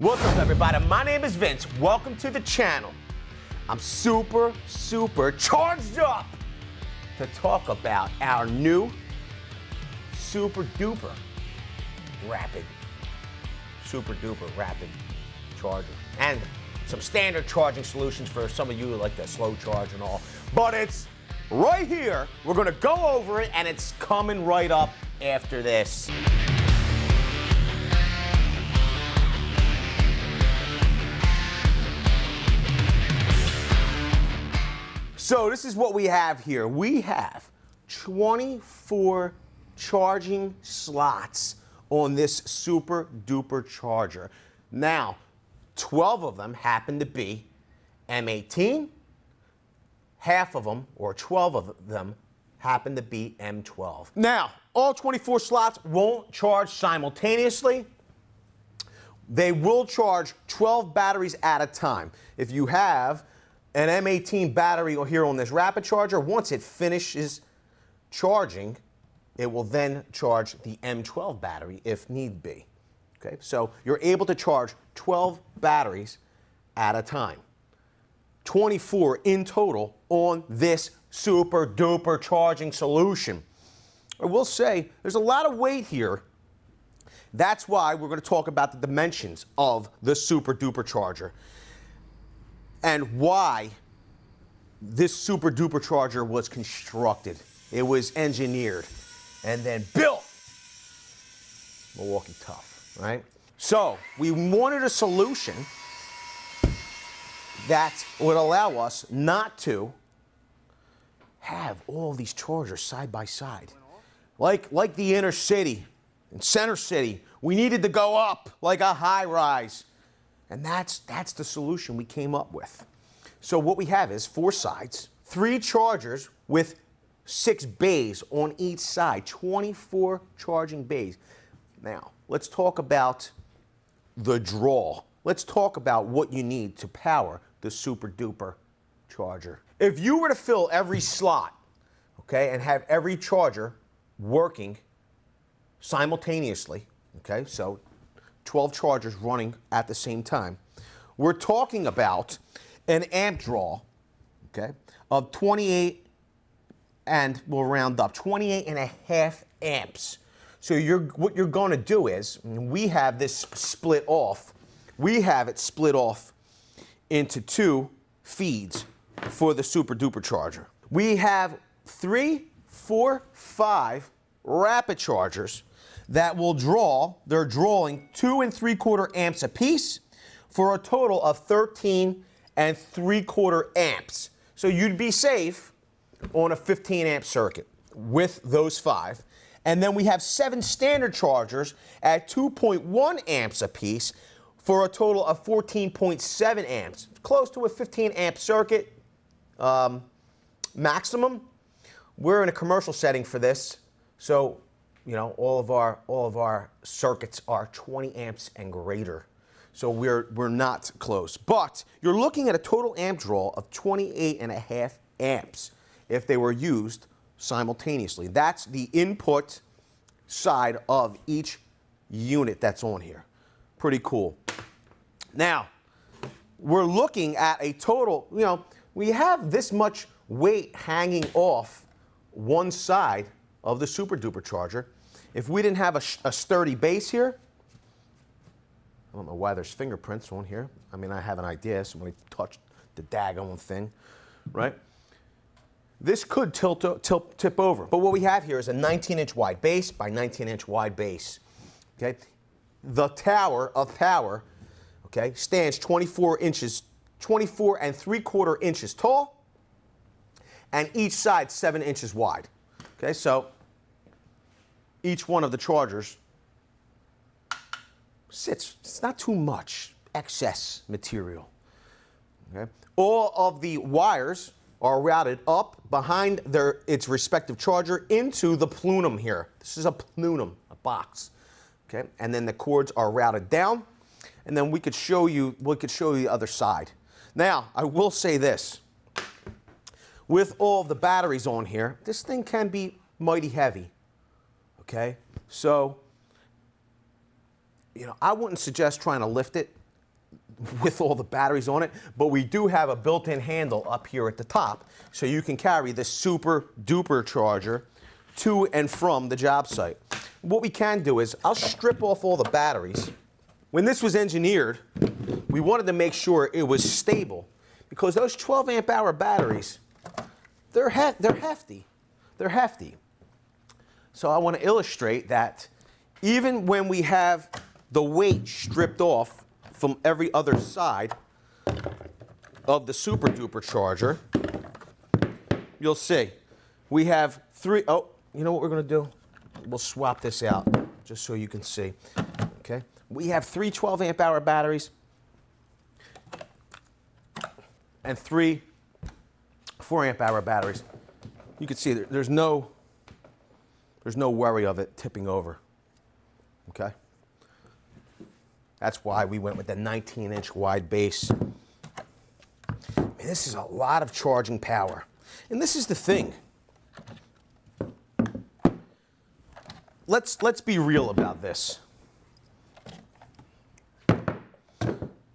What's up, everybody? My name is Vince. Welcome to the channel. I'm super, super charged up to talk about our new super duper rapid, super duper rapid charger. And some standard charging solutions for some of you who like the slow charge and all. But it's right here. We're gonna go over it and it's coming right up after this. So this is what we have here. We have 24 charging slots on this super duper charger. Now, 12 of them happen to be M18. Half of them, or 12 of them, happen to be M12. Now, all 24 slots won't charge simultaneously. They will charge 12 batteries at a time. If you have an M18 battery or here on this rapid charger, once it finishes charging, it will then charge the M12 battery if need be. Okay, so you're able to charge 12 batteries at a time. 24 in total on this super duper charging solution. I will say there's a lot of weight here. That's why we're going to talk about the dimensions of the super duper charger and why this super duper charger was constructed. It was engineered and then built. Milwaukee Tough, right? So we wanted a solution that would allow us not to have all these chargers side by side. Like, like the inner city and center city, we needed to go up like a high rise. And that's, that's the solution we came up with. So what we have is four sides, three chargers with six bays on each side, 24 charging bays. Now, let's talk about the draw. Let's talk about what you need to power the super duper charger. If you were to fill every slot, okay, and have every charger working simultaneously, okay, so 12 chargers running at the same time, we're talking about an amp draw, okay, of 28 and we'll round up 28 and a half amps. So you're, what you're going to do is we have this split off. We have it split off into two feeds for the super duper charger. We have three, four, five rapid chargers that will draw, they're drawing two and three quarter amps apiece for a total of 13 and three quarter amps. So you'd be safe on a 15 amp circuit with those five. And then we have seven standard chargers at 2.1 amps apiece for a total of 14.7 amps. Close to a 15 amp circuit um, maximum. We're in a commercial setting for this, so you know all of our all of our circuits are 20 amps and greater. So we're we're not close. But you're looking at a total amp draw of 28 and a half amps if they were used simultaneously. That's the input side of each unit that's on here. Pretty cool. Now, we're looking at a total, you know, we have this much weight hanging off one side of the super duper charger. If we didn't have a, a sturdy base here, I don't know why there's fingerprints on here. I mean, I have an idea. Somebody touched the daggone thing, right? This could tilt, tilt, tip over. But what we have here is a 19 inch wide base by 19 inch wide base. Okay? The tower of power, okay, stands 24 inches, 24 and 3 quarter inches tall, and each side 7 inches wide. Okay, so each one of the chargers sits, it's not too much excess material. Okay? All of the wires are routed up behind their its respective charger into the plenum here. This is a plenum, a box. Okay, and then the cords are routed down, and then we could show you we could show you the other side. Now, I will say this. With all the batteries on here, this thing can be mighty heavy. Okay? So, you know, I wouldn't suggest trying to lift it with all the batteries on it, but we do have a built-in handle up here at the top, so you can carry this super duper charger to and from the job site. What we can do is, I'll strip off all the batteries. When this was engineered, we wanted to make sure it was stable, because those 12 amp hour batteries, they're, he they're hefty. They're hefty. So I want to illustrate that even when we have the weight stripped off from every other side of the super duper charger, you'll see we have three. Oh, you know what we're going to do? We'll swap this out just so you can see. Okay, we have three 12 amp hour batteries and three 4 amp hour batteries. You can see there's no there's no worry of it tipping over. Okay? That's why we went with the 19 inch wide base. This is a lot of charging power. And this is the thing. Let's, let's be real about this.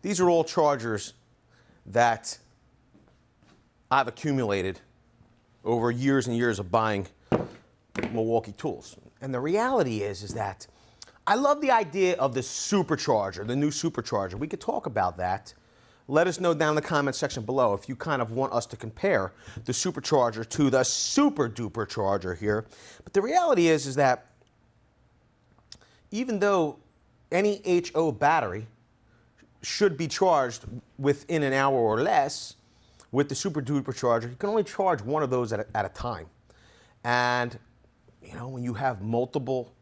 These are all chargers that I've accumulated over years and years of buying Milwaukee tools. And the reality is, is that I love the idea of the supercharger, the new supercharger. We could talk about that. Let us know down in the comment section below if you kind of want us to compare the supercharger to the super duper charger here. But the reality is, is that even though any HO battery should be charged within an hour or less, with the super duper charger, you can only charge one of those at a, at a time. And you know, when you have multiple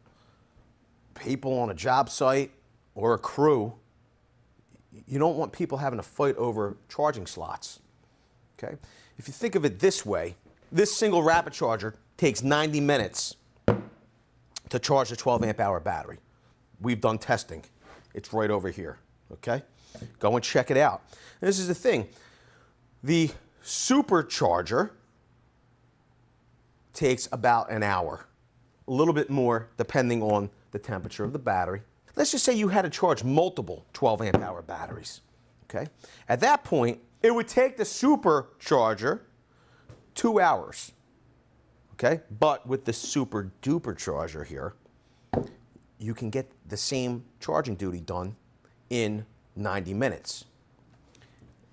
people on a job site or a crew, you don't want people having to fight over charging slots. Okay? If you think of it this way, this single rapid charger takes 90 minutes to charge a 12 amp hour battery. We've done testing. It's right over here. Okay? Go and check it out. And this is the thing. The supercharger takes about an hour a little bit more depending on the temperature of the battery. Let's just say you had to charge multiple 12 amp hour batteries. Okay? At that point, it would take the supercharger two hours. Okay? But with the super duper charger here, you can get the same charging duty done in 90 minutes.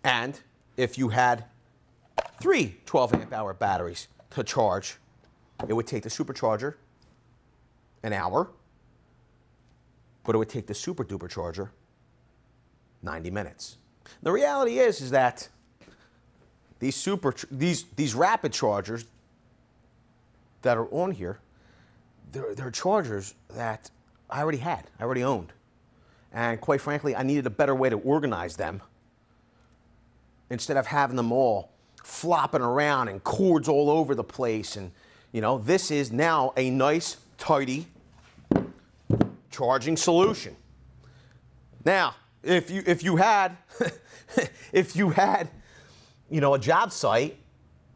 And if you had three 12 amp hour batteries to charge, it would take the supercharger an hour, but it would take the super duper charger 90 minutes. The reality is, is that these super, these, these rapid chargers that are on here, they're, they're chargers that I already had, I already owned. And quite frankly, I needed a better way to organize them instead of having them all flopping around and cords all over the place. And, you know, this is now a nice tidy charging solution. Now, if you if you had if you had you know a job site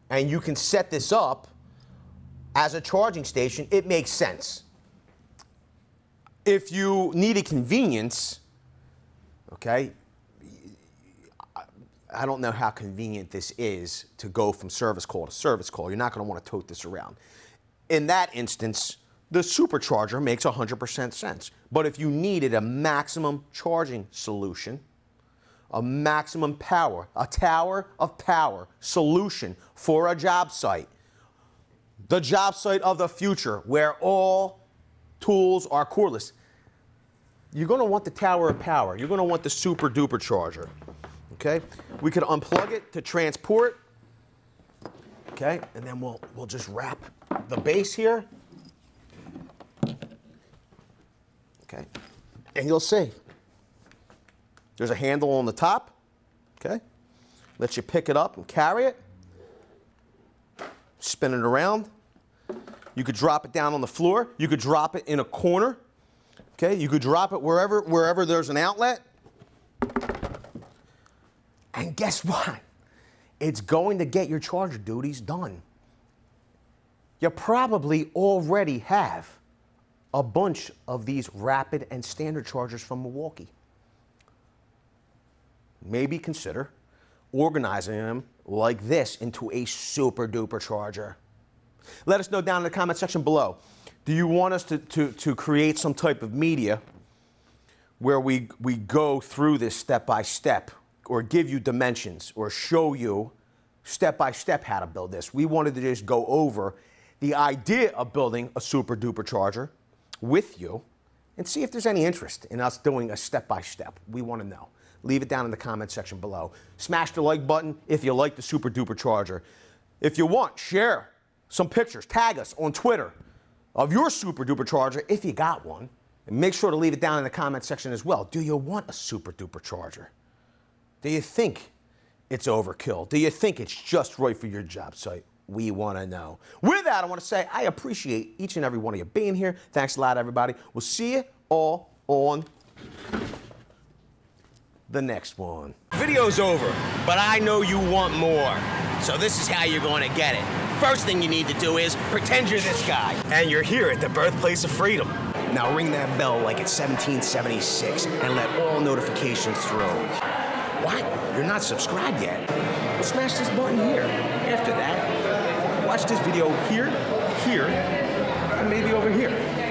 and you can set this up as a charging station, it makes sense. If you need a convenience, okay, I don't know how convenient this is to go from service call to service call. You're not going to want to tote this around. In that instance, the supercharger makes 100% sense. But if you needed a maximum charging solution, a maximum power, a tower of power solution for a job site, the job site of the future where all tools are cordless, you're going to want the tower of power. You're going to want the super duper charger. Okay? We could unplug it to transport. Okay? And then we'll, we'll just wrap the base here Okay. And you'll see. There's a handle on the top. Okay. Lets you pick it up and carry it. Spin it around. You could drop it down on the floor. You could drop it in a corner. Okay. You could drop it wherever, wherever there's an outlet. Guess what? It's going to get your charger duties done. You probably already have a bunch of these rapid and standard chargers from Milwaukee. maybe consider organizing them like this into a super duper charger. Let us know down in the comment section below. Do you want us to, to, to create some type of media where we, we go through this step by step or give you dimensions or show you step by step how to build this? We wanted to just go over the idea of building a super duper charger with you and see if there's any interest in us doing a step by step. We want to know. Leave it down in the comment section below. Smash the like button if you like the super duper charger. If you want, share some pictures, tag us on Twitter of your super duper charger if you got one. And make sure to leave it down in the comment section as well. Do you want a super duper charger? Do you think it's overkill? Do you think it's just right for your job site? We want to know. With that, I want to say I appreciate each and every one of you being here. Thanks a lot, everybody. We'll see you all on the next one. Video's over, but I know you want more. So this is how you're going to get it. First thing you need to do is pretend you're this guy. And you're here at the birthplace of freedom. Now ring that bell like it's 1776 and let all notifications through. What? You're not subscribed yet? Well, smash this button here. After that, watch this video here, here, and maybe over here.